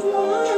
Oh.